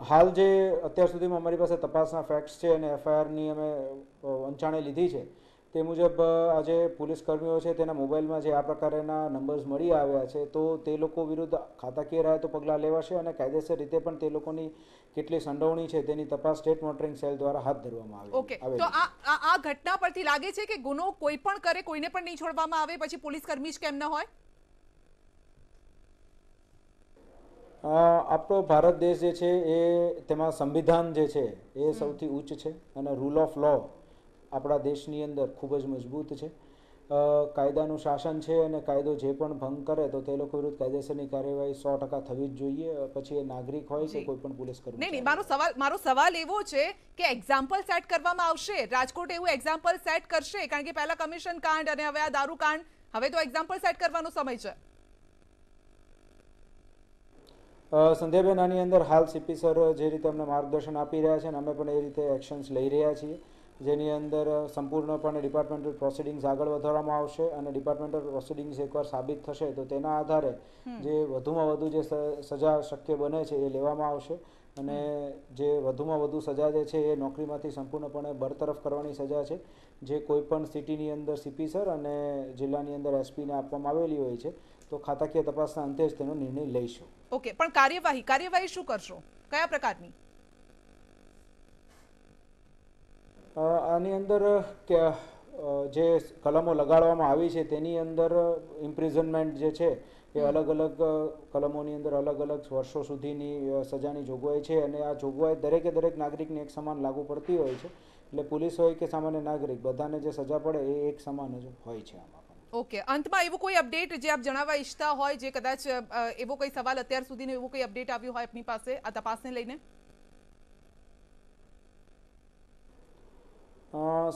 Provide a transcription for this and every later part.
હાલ જે અત્યાર સુધીમાં અમારી પાસે તપાસના ફેક્ટ્સ છે અને એફઆઈઆરની અમે વંચાણે લીધી છે તે મુજબ આજે પોલીસ કર્મીઓ છે તેના મોબાઈલમાં જે આ પ્રકારના નંબર્સ મળી આવ્યા છે તો તે લોકો વિરુદ્ધ ખાતાકીય રાહતો પગલાં લેવાશે અને કાયદેસર રીતે પણ તે લોકોની કેટલી સંડોવણી છે તેની તપાસ સ્ટેટ મોનિટરિંગ સેલ દ્વારા હાથ ધરવામાં આવે ઓકે તો આ આ- આ ઘટના પરથી લાગે છે કે ગુનો કોઈ પણ કરે કોઈને પણ નહીં છોડવામાં આવે પછી પોલીસ કર્મી જ કેમ ન હોય? આપણો ભારત દેશ જે છે એ તેમાં સંવિધાન જે છે એ સૌથી ઉચ્ચ છે અને રૂલ ઓફ લો આપણા દેશની અંદર ખૂબ જ મજબૂત છે. કાયદાનું શાસન છે અને કાયદો જે પણ ભંગ કરે તો તે લોકો વિરુદ્ધ કાયદેસરની કાર્યવાહી સો ટકા થવી જ જોઈએ. પછી એ નાગરિક હોય કે કોઈ પણ પોલીસ નહીં નહીં મારો સવાલ મારો સવાલ એવો છે કે એક્ઝામ્પલ સેટ કરવામાં આવશે રાજકોટ એવું એક્ઝામ્પલ સેટ કરશે કારણ કે પહેલા કમિશન કાંડ અને હવે આ દારૂ કાંડ હવે તો એક્ઝામ્પલ સેટ કરવાનો સમય છે. સંધ્યાબેન આની અંદર હાલ સીપી સર જે રીતે અમને માર્ગદર્શન આપી રહ્યા છે અને અમે પણ એ રીતે એક્શન્સ લઈ રહ્યા છીએ. જેની અંદર સંપૂર્ણપણે ડિપાર્ટમેન્ટલ પ્રોસિડિંગ્સ આગળ વધારવામાં આવશે અને ડિપાર્ટમેન્ટલ પ્રોસિડિંગ્સ એકવાર સાબિત થશે તો તેના આધારે જે વધુમાં વધુ જે સજા શક્ય બને છે એ લેવામાં આવશે. અને જે વધુમાં વધુ સજા જે છે એ નોકરીમાંથી સંપૂર્ણપણે બરતરફ કરવાની સજા છે. જે કોઈ પણ સિટીની અંદર સીપી સર અને જિલ્લાની અંદર એસપીને આપવામાં આવેલી હોય છે તો ખાતાકીય તપાસના અંતે જ તેનો નિર્ણય લઈશું. ઓકે પણ કાર્યવાહી કાર્યવાહી શું કરશો? કયા પ્રકારની? આની અંદર જે કલમો લગાડવામાં આવી છે તેની અંદર ઇમ્પ્રિઝનમેન્ટ જે છે એ અલગ અલગ કલમોની અંદર અલગ અલગ વર્ષો સુધીની સજાની જોગવાઈ છે અને આ જોગવાઈ દરેકે દરેક નાગરિકને એક સમાન લાગુ પડતી હોય છે. એટલે પોલીસ હોય કે સામાન્ય નાગરિક બધાને જે સજા પડે એ એક સમાન જ હોય છે આમાં. ઓકે. અંતમાં એવું કોઈ અપડેટ જે આપ જણાવવા ઈચ્છતા હોય, જે કદાચ એવો કોઈ સવાલ અત્યાર સુધીનો એવો કોઈ અપડેટ આવ્યો હોય આપની પાસે, આ તપાસને લઈને?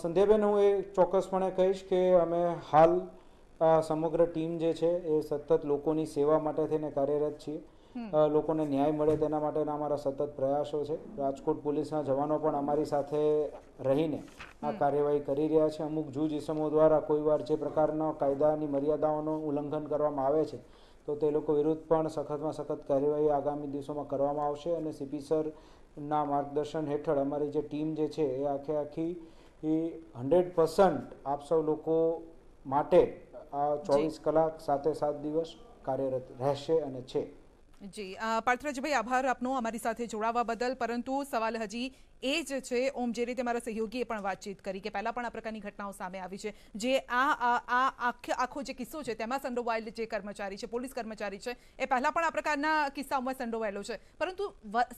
સંધ્યાબેન, હું એ ચોક્કસપણે કહીશ કે અમે હાલ સમગ્ર ટીમ જે છે એ સતત લોકોની સેવા માટે થઈને કાર્યરત છીએ. લોકોને ન્યાય મળે તેના માટેના અમારા સતત પ્રયાસો છે. રાજકોટ પોલીસના જવાનો પણ અમારી સાથે રહીને આ કાર્યવાહી કરી રહ્યા છે. અમુક જૂજ ઇસમો દ્વારા કોઈવાર જે પ્રકારના કાયદાની મર્યાદાઓનું ઉલ્લંઘન કરવામાં આવે છે તો તે લોકો વિરુદ્ધ પણ સખતમાં સખત કાર્યવાહી આગામી દિવસોમાં કરવામાં આવશે અને સીપી સરના માર્ગદર્શન હેઠળ અમારી જે ટીમ જે છે એ આખે આખી એ હંડ્રેડ પર્સન્ટ આપ સૌ લોકો માટે આ ચોવીસ કલાક સાતે સાત દિવસ કાર્યરત રહેશે અને છે. જી પાર્થરાજભાઈ, આભાર આપનો અમારી સાથે જોડાવા બદલ. પરંતુ સવાલ હજી એ જ છે, ઓમ, જે રીતે મારા સહયોગીએ પણ વાતચીત કરી કે પહેલાં પણ આ પ્રકારની ઘટનાઓ સામે આવી છે. જે આ આખો જે કિસ્સો છે, તેમાં સંડોવાયેલ જે કર્મચારી છે, પોલીસ કર્મચારી છે, એ પહેલાં પણ આ પ્રકારના કિસ્સાઓમાં સંડોવાયેલો છે. પરંતુ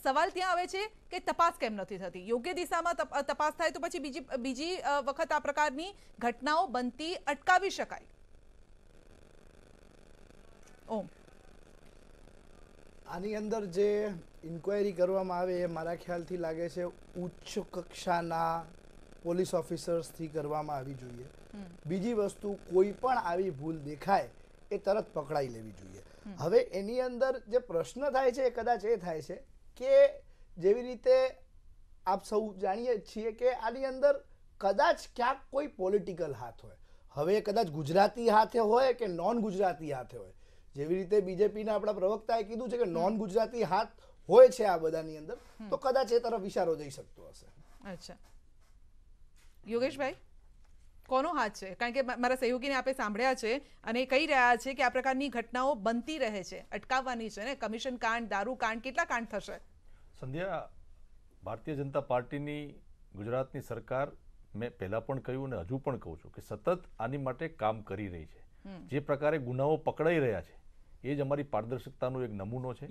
સવાલ ત્યાં આવે છે કે તપાસ કેમ નથી થતી? યોગ્ય દિશામાં તપાસ થાય તો પછી બીજી બીજી વખત આ પ્રકારની ઘટનાઓ બનતી અટકાવી શકાય? ઓમ. આની અંદર જે ઇન્ક્વાયરી કરવામાં આવે એ મારા ખ્યાલથી લાગે છે ઉચ્ચ કક્ષાના પોલીસ ઓફિસર્સથી કરવામાં આવી જોઈએ. બીજી વસ્તુ કોઈ પણ આવી ભૂલ દેખાય એ તરત પકડાઈ લેવી જોઈએ. હવે એની અંદર જે પ્રશ્ન થાય છે એ કદાચ એ થાય છે કે જેવી રીતે આપ સૌ જાણીએ છીએ કે આની અંદર કદાચ ક્યાંક કોઈ પોલિટિકલ હાથ હોય. હવે કદાચ ગુજરાતી હાથે હોય કે નોન ગુજરાતી હાથે હોય. જેવી રીતે બીજેપીના આપણા પ્રવક્તાએ કીધું છે કે નોન ગુજરાતી હાથ હોય છે આ બધાની અંદર તો કદાચ એ તરફ ઇશારો જઈ શકતો હશે. અચ્છા. યોગેશભાઈ કોનો હાથ છે? કારણ કે મારા સહયોગીને આપે સાંભળ્યા છે અને એ કહી રહ્યા છે કે આ પ્રકારની ઘટનાઓ બનતી રહે છે અટકાવવાની છે ને? કમિશન કાંડ દારૂ કાંડ કેટલા કાંડ થશે? સંધ્યા ભારતીય જનતા પાર્ટીની ગુજરાતની સરકાર મેં પહેલાં પણ કહ્યું અને હજુ પણ કહું છું કે સતત આની માટે કામ કરી રહી છે. જે પ્રકારે ગુનાઓ પકડાઈ રહ્યા છે એ જ અમારી પારદર્શકતાનો એક નમૂનો છે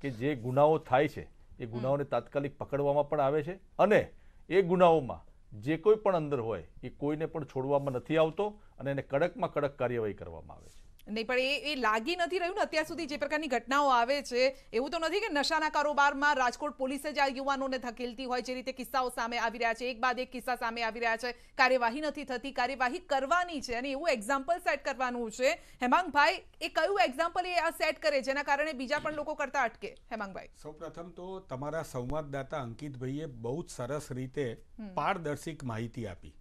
કે જે ગુનાઓ થાય છે, એ ગુનાઓને તાત્કાલિક પકડવામાં પણ આવે છે અને એ ગુનાઓમાં જે કોઈ પણ અંદર હોય, એ કોઈને પણ છોડવામાં નથી આવતો અને એને કડકમાં કડક કાર્યવાહી કરવામાં આવે છે. નહીં પણ એ એ લાગી નથી રહ્યું ને અત્યાર સુધી જે પ્રકારની ઘટનાઓ આવે છે એવું તો નથી કે નશાના કારોબારમાં રાજકોટ પોલીસે જ આ યુવાનોને ધકેલતી હોય જે રીતે કિસ્સાઓ સામે આવી રહ્યા છે. એક બાદ એક કિસ્સા સામે આવી રહ્યા છે. કાર્યવાહી નથી થતી કાર્યવાહી કરવાની છે અને એવું એક્ઝામ્પલ સેટ કરવાનું છે. હેમાંગભાઈ એ કયું એક્ઝામ્પલ એ આ સેટ કરે જેના કારણે બીજા પણ લોકો કરતા અટકે? હેમાંગભાઈ. સૌપ્રથમ તો તમારા સંવાદદાતા અંકિતભાઈએ બહુ જ સરસ રીતે પારદર્શિક માહિતી આપી.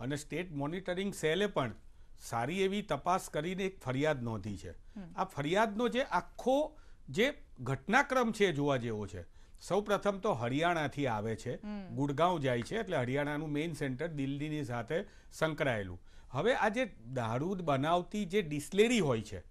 અને સ્ટેટ મોનિટરિંગ સેલે પણ સારી એવી તપાસ કરીને એક ફરિયાદ નોંધી છે. આ ફરિયાદનો જે આખો જે ઘટનાક્રમ છે એ જોવા જેવો છે. સૌ પ્રથમ તો હરિયાણાથી આવે છે. ગુડગાંવ જાય છે એટલે હરિયાણાનું મેઇન સેન્ટર દિલ્હીની સાથે સંકળાયેલું. હવે આ જે દારૂ બનાવતી જે ડિસ્લેરી હોય છે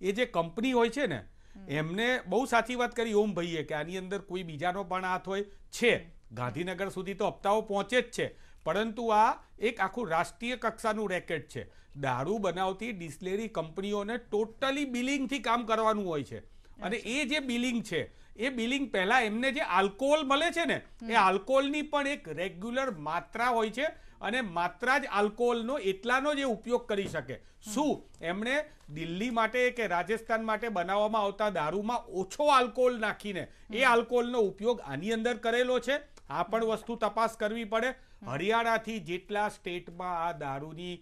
એ જે કંપની હોય છે ને એમને બહુ સાચી વાત કરી ઓમ ભાઈએ કે આની અંદર કોઈ બીજાનો પણ હાથ હોય છે. ગાંધીનગર સુધી તો હપ્તાઓ પહોંચે જ છે. પરંતુ આ એક આખું રાષ્ટ્રીય કક્ષાનું રેકેટ છે. દારૂ બનાવતી ડિસ્લેરી કંપનીઓને ટોટલી બિલિંગથી કામ કરવાનું હોય છે. અને એ જે બિલિંગ છે એ બિલિંગ પહેલા એમને જે આલ્કોહોલ મળે છે ને એ આલ્કોહોલની પણ એક રેગ્યુલર માત્રા હોય છે અને માત્રા જ આલ્કોહોલનો એટલાનો જ એ ઉપયોગ કરી શકે. શું? એમણે દિલ્હી માટે કે રાજસ્થાન માટે બનાવવામાં આવતા દારૂમાં ઓછો આલ્કોહોલ નાખીને એ આલ્કોહોલનો ઉપયોગ આની અંદર કરેલો છે. આ પણ વસ્તુ તપાસ કરવી પડે. હરિયાણાથી જેટલા સ્ટેટમાં આ દારૂની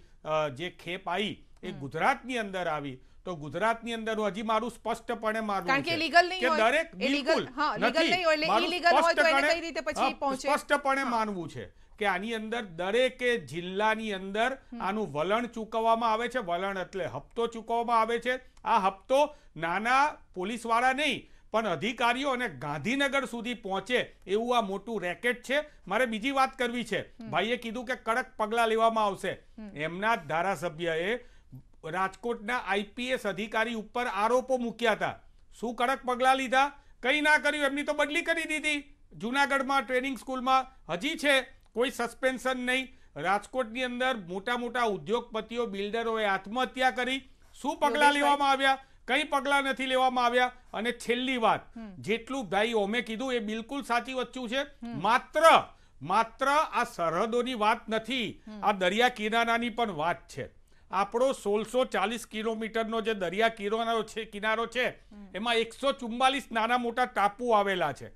જે ખેપ આવી એ ગુજરાતની અંદર આવી. તો ગુજરાતની અંદર હજી મારું સ્પષ્ટપણે માનવું કારણ કે છે નહીં હોય. દરેક બિલકુલ હા, નહીં હોય એટલે મારું હોય તો એને સ્પષ્ટપણે- કઈ રીતે પછી પહોંચે? સ્પષ્ટપણે માનવું છે કે આની અંદર દરેકે જિલ્લાની અંદર આનું વલણ ચૂકવવામાં આવે છે. વલણ એટલે હપ્તો ચૂકવવામાં આવે છે. આ હપ્તો નાના પોલીસવાળા નહીં પણ અધિકારીઓ અને ગાંધીનગર સુધી પહોંચે એવું આ મોટું રેકેટ છે. મારે બીજી વાત કરવી છે. ભાઈએ કીધું કે કડક પગલાં લેવામાં આવશે. એમના ધારાસભ્યએ રાજકોટના આઈપીએસ અધિકારી ઉપર આરોપો મૂક્યા હતા. શું કડક પગલાં લીધા? કંઈ ના કર્યું. એમની તો બદલી કરી દીધી. જુનાગઢમાં ટ્રેનિંગ સ્કૂલમાં હજી છે. કોઈ સસ્પેન્શન નહીં. રાજકોટની અંદર મોટા મોટા ઉદ્યોગપતિઓ બિલ્ડરોએ આત્મહત્યા કરી. શું પગલાં લેવામાં આવ્યા? કઈ પગલાં નથી લેવામાં આવ્યા? અને છેલ્લી વાત જેટલું ભાઈ ઓમે કીધું એ બિલકુલ સાચી વચ્ચું છે. માત્ર માત્ર આ સરહદોની વાત નથી આ દરિયા કિનારાની પણ વાત છે. આપણો સોળસો ચાલીસ કિલોમીટરનો જે દરિયા કિનારો છે કિનારો છે એમાં એકસો ચુમ્માલીસ નાના મોટા ટાપુ આવેલા છે.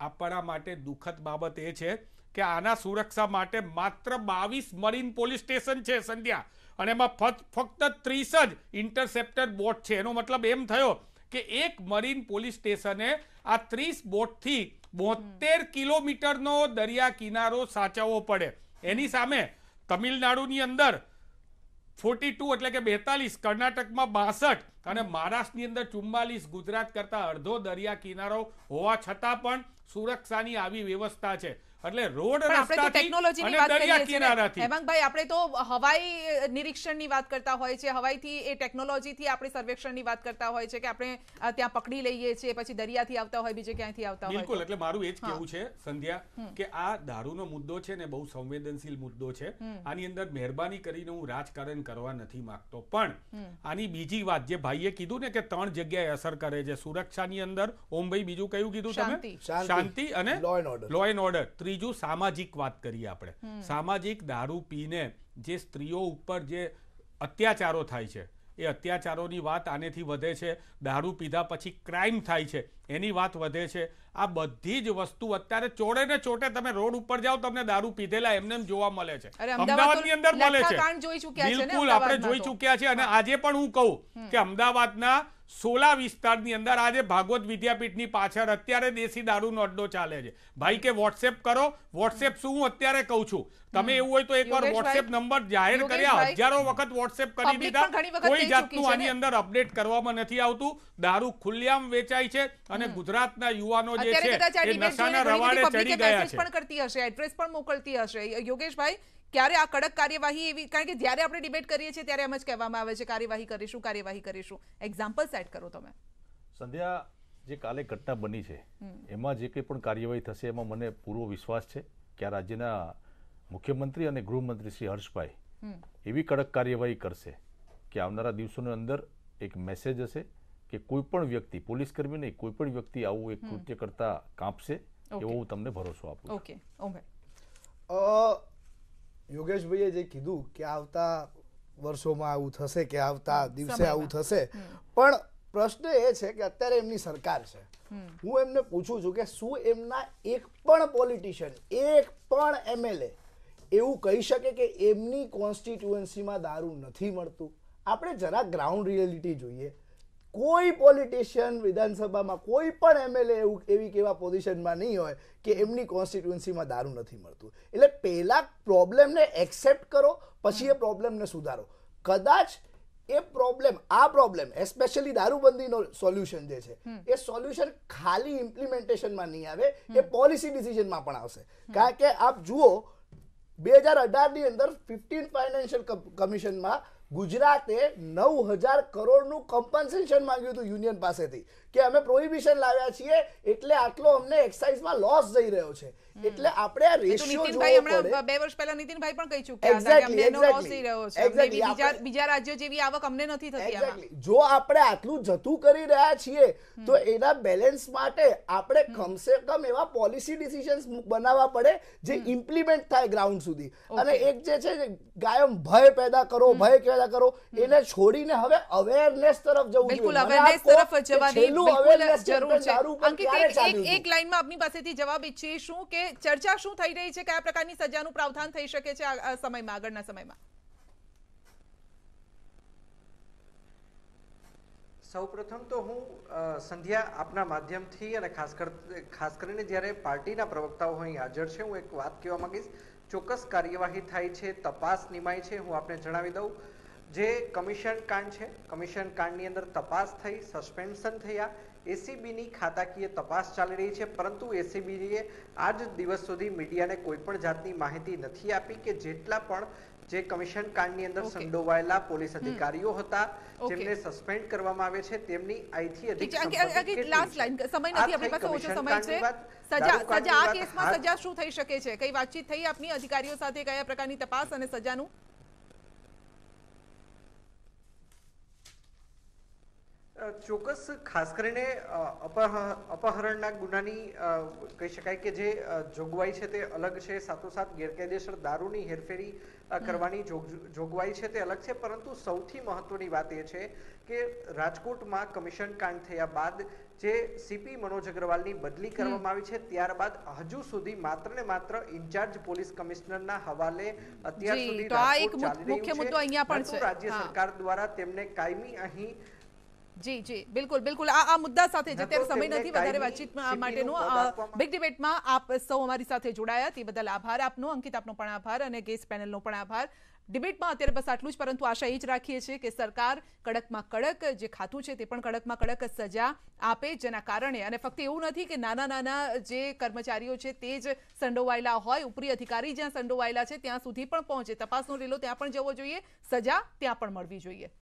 આપણા માટે દુઃખદ બાબત એ છે કે આના સુરક્ષા માટે માત્ર બાવીસ મરીન પોલીસ સ્ટેશન છે, સંધ્યા. અને એમાં ફક્ત ત્રીસ જ ઇન્ટરસેપ્ટર બોટ છે. એનો મતલબ એમ થયો કે એક મરીન પોલીસ સ્ટેશને આ ત્રીસ બોટથી બોતેર કિલોમીટરનો દરિયા કિનારો સાચવવો પડે. એની સામે તમિલનાડુની અંદર ફોર્ટી ટુ એટલે કે બેતાલીસ, કર્ણાટકમાં બાસઠ અને મહારાષ્ટ્રની અંદર ચુમ્માલીસ, ગુજરાત કરતાં અડધો દરિયા કિનારો હોવા છતાં પણ સુરક્ષાની આવી વ્યવસ્થા છે. એટલે રોડ રસ્તાથી અને દરિયા. કિનારાથી. આપણે તો હવાઈ નિરીક્ષણની વાત કરતા હોય છે હવાઈથી એ ટેકનોલોજીથી આપણે સર્વેક્ષણની વાત કરતા હોય છે કે આપણે ત્યાં પકડી લઈએ છીએ પછી દરિયાથી આવતા હોય બીજે ક્યાંયથી આવતા હોય બિલકુલ એટલે મારું એ જ કહેવું છે સંધ્યા કે આ દારૂનો મુદ્દો છે ને બહુ સંવેદનશીલ મુદ્દો છે. આની અંદર મહેરબાની કરીને હું રાજકારણ કરવા નથી માંગતો. પણ આની બીજી વાત જે ભાઈએ કીધું ને કે ત્રણ જગ્યાએ અસર કરે છે સુરક્ષાની અંદર ઓમભાઈ બીજું કયું કીધું તમે? શાંતિ. અને law and order law and order ત્રીજું સામાજિક વાત કરીએ આપણે. સામાજિક દારૂ પીને જે સ્ત્રીઓ ઉપર જે અત્યાચારો થાય છે એ અત્યાચારોની વાત આનેથી વધે છે. દારૂ પીધા પછી ક્રાઇમ થાય છે એની વાત વધે છે. આ બધી જ વસ્તુ અત્યારે ચોડે ને ચોટે તમે રોડ ઉપર જાઓ તમને દારૂ પીધેલા એમને જોવા મળે છે. અમદાવાદની અંદર મળે છે. કાંડ જોઈ ચૂક્યા છે ને બિલકુલ આપણે જોઈ ચુક્યા ચૂક્યા છે. અને આજે પણ હું કહું કે અમદાવાદના સોલા વિસ્તારની અંદર આજે ભાગવત વિદ્યાપીઠની પાછળ અત્યારે દેશી દારૂનો અડ્ડો ચાલે છે. ભાઈ કે વોટ્સએપ કરો. વોટ્સએપ શું હું અત્યારે કહું છું? તમે એવું હોય તો એકવાર વોટ્સએપ નંબર જાહેર કર્યા. હજારો વખત વોટ્સએપ કરી દીધા. કોઈ જાતનું આની અંદર અપડેટ કરવામાં નથી આવતું. દારૂ ખુલ્લેઆમ વેચાય છે અને ગુજરાતના યુવાનો જે છે એ નશાના રવાડે ચડી ગયા છે. પણ કરતી હશે એડ્રેસ પણ મોકલતી હશે. યોગેશભાઈ ક્યારે આ કડક કાર્યવાહી એવી કારણ કે જ્યારે આપણે ડિબેટ કરીએ છીએ ત્યારે એમ જ કહેવામાં આવે છે કાર્યવાહી કરીશું કાર્યવાહી કરીશું. એક્ઝામ્પલ સેટ કરો તમે. સંધ્યા જે કાલે ઘટના બની છે એમાં જે કંઈ પણ કાર્યવાહી થશે એમાં મને પૂરો વિશ્વાસ છે કે આ રાજ્યના મુખ્યમંત્રી અને ગૃહમંત્રી શ્રી હર્ષભાઈ એવી કડક કાર્યવાહી કરશે કે આવનારા દિવસોની અંદર એક મેસેજ હશે કે કોઈ પણ વ્યક્તિ પોલીસ કર્મી નહીં કોઈ પણ વ્યક્તિ આવું એક કૃત્ય કરતા કાંપશે એવો હું તમને ભરોસો આપું. ઓકે અ, યોગેશભાઈએ જે કીધું કે આવતા વર્ષોમાં આવું થશે કે આવતા દિવસે આવું થશે પણ પ્રશ્ન એ છે કે અત્યારે એમની સરકાર છે. હું એમને પૂછું છું કે શું એમના એક પણ પોલિટિશિયન એક પણ એમએલએ એવું કહી શકે કે એમની કોન્સ્ટિટ્યુઅન્સીમાં દારૂ નથી મળતું? આપણે જરા ગ્રાઉન્ડ રિયાલિટી જોઈએ. કોઈ પોલિટિશિયન વિધાનસભામાં કોઈ પણ એમએલએ એવું એવી કેવા પોઝિશનમાં નહીં હોય કે એમની કોન્સ્ટિટ્યુન્સીમાં દારૂ નથી મળતું. એટલે પહેલા પ્રોબ્લેમને એક્સેપ્ટ કરો પછી એ પ્રોબ્લેમને સુધારો. કદાચ એ પ્રોબ્લેમ આ પ્રોબ્લેમ એસ્પેશિયલી દારૂબંધીનો સોલ્યુશન જે છે એ સોલ્યુશન ખાલી ઇમ્પ્લિમેન્ટેશનમાં નહીં આવે એ પોલિસી ડિસિઝનમાં પણ આવશે. કારણ કે આપ જુઓ બે હજાર અઢારની અંદર ફિફ્ટીન ફાઇનાન્શિયલ કમિશનમાં ગુજરાતે નવ હજાર કરોડનું કમ્પન્સેશન માંગ્યું હતું યુનિયન પાસેથી. કે અમે પ્રોહિબિશન લાવ્યા છીએ એટલે આટલો અમને એક્સાઇઝમાં લોસ જઈ રહ્યો છે. એટલે આપણે આ રેશિયો જોવો પડે. બે વર્ષ પહેલા નીતિનભાઈ પણ કહી ચૂક્યા હતા કે અમને લોસ જઈ રહ્યો છે. બીજા બીજા રાજ્યો જેવી આવક અમને નથી થતી આમાં. જો આપણે આટલું જતું કરી રહ્યા છીએ તો એના બેલેન્સ માટે આપણે કમસે કમ એવા પોલિસી ડિસિઝન્સ બનાવવા પડે જે ઇમ્પ્લિમેન્ટ થાય ગ્રાઉન્ડ સુધી. અને એક જે છે ગાયમ કાયમ ભય પેદા કરો ભય પેદા કરો એને છોડીને હવે અવેરનેસ તરફ જવું બિલકુલ જોઈએ. બિલકુલ અવેરનેસ તરફ જવાની બિલકુલ જરૂર છે. અંકિત એક એક લાઈનમાં આપની પાસેથી જવાબ ઈચ્છીશું કે ચર્ચા શું થઈ રહી છે? કયા પ્રકારની સજાનું પ્રાવધાન થઈ શકે છે આ આ સમયમાં આગળના સમયમાં? સૌપ્રથમ તો હું સંધ્યા આપના માધ્યમથી અને ખાસ કર ખાસ કરીને જ્યારે પાર્ટીના પ્રવક્તાઓ અહીં હાજર છે હું એક વાત કહેવા માંગીશ. ચોક્કસ કાર્યવાહી થાય છે તપાસ નિમાય છે હું આપને જણાવી દઉં. જે કમિશન કાંડ છે કમિશન કાંડની અંદર તપાસ થઈ સસ્પેન્શન થયા એસીબીની ખાતાકીય તપાસ ચાલી રહી છે પરંતુ એસીબીએ આજ દિવસ સુધી મીડિયાને કોઈ પણ જાતની માહિતી નથી આપી કે જેટલા પણ જે કમિશન કાંડની અંદર સંડોવાયેલા પોલીસ અધિકારીઓ હતા. જેમને સસ્પેન્ડ કરવામાં આવે છે તેમની આઈથી અધિક છે અંકિત, સંપત્તિ અંકિત કેટલી લાસ્ટ લાઈન સમય નથી આપણી પાસે ઓછો સમય છે. સજા સજા આ કેસમાં સજા શું થઈ શકે છે કઈ વાતચીત થઈ આપની અધિકારીઓ સાથે કયા પ્રકારની તપાસ અને સજાનું? ચોક્કસ. ખાસ કરીને અપહ- અપહરણના ગુનાની કહી શકાય કે જે જોગવાઈ છે તે અલગ છે. સાથોસાથ ગેરકાયદેસર દારૂની હેરફેરી કરવાની જોગવાઈ છે તે અલગ છે. પરંતુ સૌથી મહત્વની વાત એ છે કે રાજકોટમાં કમિશન કાંડ થયા બાદ જે સીપી મનોજ અગ્રવાલની બદલી કરવામાં આવી છે ત્યારબાદ હજુ સુધી માત્ર ને માત્ર ઇન્ચાર્જ પોલીસ કમિશનરના હવાલે અત્યાર સુધી. રાજ્ય સરકાર દ્વારા તેમને કાયમી અહીં જી જી બિલકુલ બિલકુલ. આ આ મુદ્દા સાથે જ અત્યારે સમય નથી વધારે કાયમી વાતચીત માટેનો બિગ ડિબેટમાં આપ સૌ અમારી સાથે જોડાયા. તે બદલ આભાર આપનો અંકિત આપનો પણ આભાર અને ગેસ્ટ પેનલનો પણ આભાર. ડિબેટમાં અત્યારે બસ આટલું જ પરંતુ આશા એ જ રાખીએ છીએ કે સરકાર કડકમાં કડક જે ખાતું છે તે પણ કડકમાં કડક સજા આપે જેના કારણે. અને ફક્ત એવું નથી કે નાના નાના જે કર્મચારીઓ છે તે જ સંડોવાયેલા હોય. ઉપરી અધિકારી જ્યાં સંડોવાયેલા છે ત્યાં સુધી પણ પહોંચે. તપાસનો રેલો ત્યાં પણ જવો જોઈએ. સજા ત્યાં પણ મળવી જોઈએ.